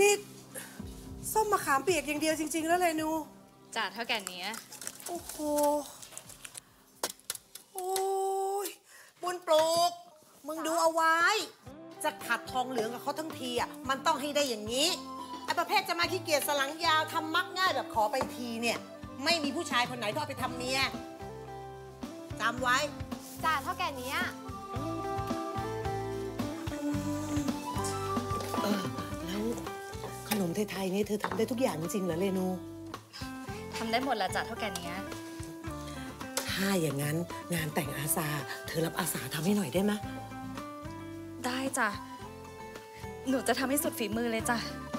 นี่ส้มมะขามเปียกอย่างเดียวจริง ๆ แล้วเลยนูจ่าเท่าแก่เนี้ยโอ้โห โอ้ยบุญปลูก มึงดูเอาไว้ จะขัดทองเหลืองกับเขาทั้งทีอะ มันต้องให้ได้อย่างนี้ไอ้ประเภทจะมาขี้เกียจสลังยาวทำมักง่ายแบบขอไปทีเนี่ย ไม่มีผู้ชายคนไหนที่เอาไปทำเมียจำไว้จ่าเท่าแก่เนี้ ไทยๆนี่เธอทำได้ทุกอย่างจริงๆเหรอเรนูทำได้หมดละจ่าเท่าแก่เนี้ยถ้าอย่างนั้นงานแต่งอาสาเธอรับอาสาทำให้หน่อยได้ไหมได้จ้ะหนูจะทำให้สุดฝีมือเลยจ้ะอ